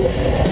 Yeah.